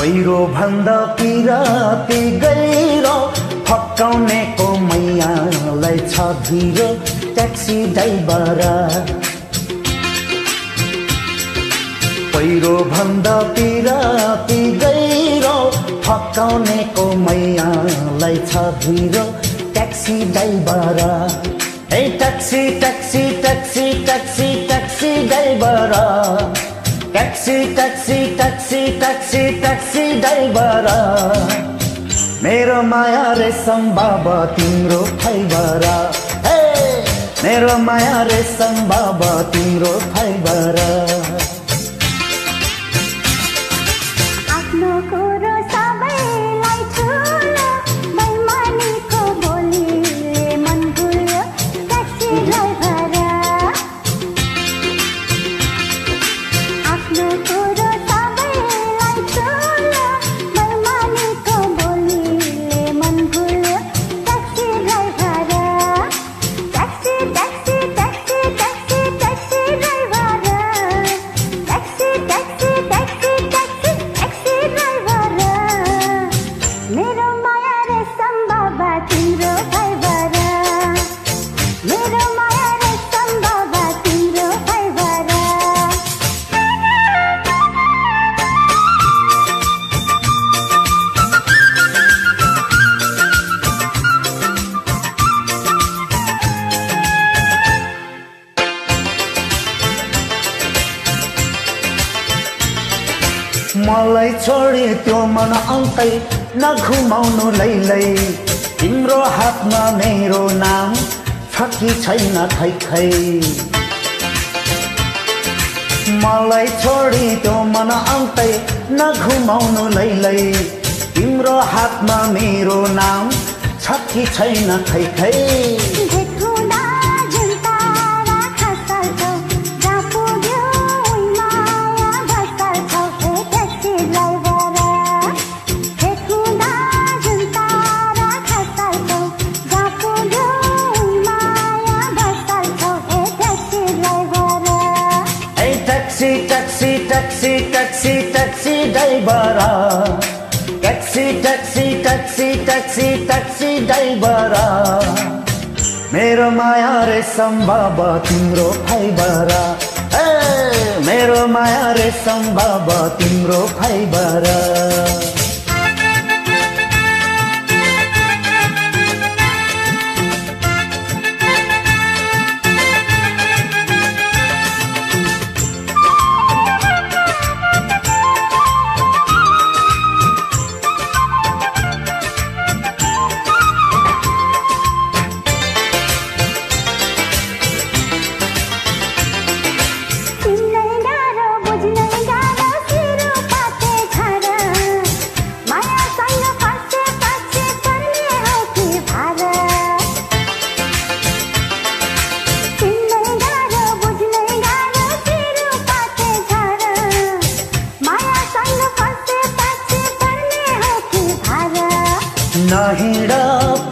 पहिरो भन्दा पिराती गहिरो फकाउनेको मैयालाई छ धिरो ट्याक्सी ड्राइभर। पहिरो भन्दा पिराती गहिरो फकाउनेको मैयालाई छ धिरो ट्याक्सी ड्राइभर। ए taxi taxi taxi taxi taxi driver. Taxi taxi taxi taxi taxi driver मेरो माया रेशम बाबा तिम्रो फाइबर। मेरो माया रेशम बाबा तिम्रो फाइबर। मलाई छोडी त्यो मन अङ्कै नघुमाउनु लैलै तिम्रो हातमा मेरो नाम छ कि छैन खै खै। मलाई छोडी त्यो मन अङ्कै नघुमाउनु लैलै तिम्रो हातमा मेरो नाम छ कि छैन खै खै। Taxi driver taxi taxi taxi taxi taxi driver मेरो माया रेशम बाबा तिम्रो फाइबर ए मेरो माया रेशम बाबा तिम्रो फाइबर नहिँड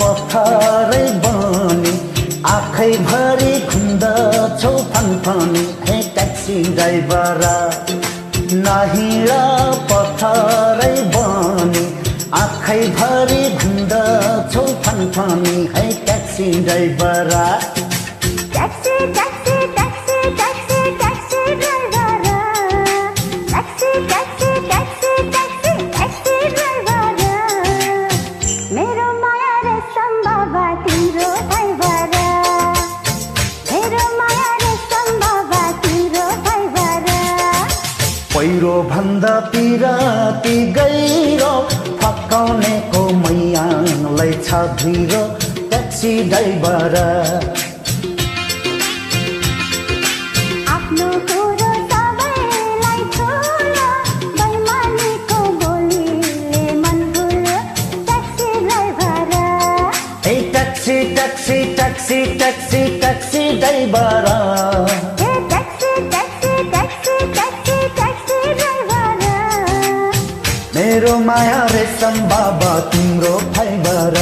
पत्थरै बनी आँखै भरि घुम्दछौ फनफनी। हे ट्याक्सी ड्राइभर नहिँड पत्थरै बनी आँखै भरि घुम्दछौ फनफनी। है ट्याक्सी ड्राइभर पहिरो भन्दा पिराती गहिरो फकाउनेको मैयालाई छ धिरो ट्याक्सी ड्राइभर ए taxi taxi taxi taxi taxi driver ए taxi taxi taxi taxi taxi driver मेरो माया रेशम बाबा तिम्रो फाइबर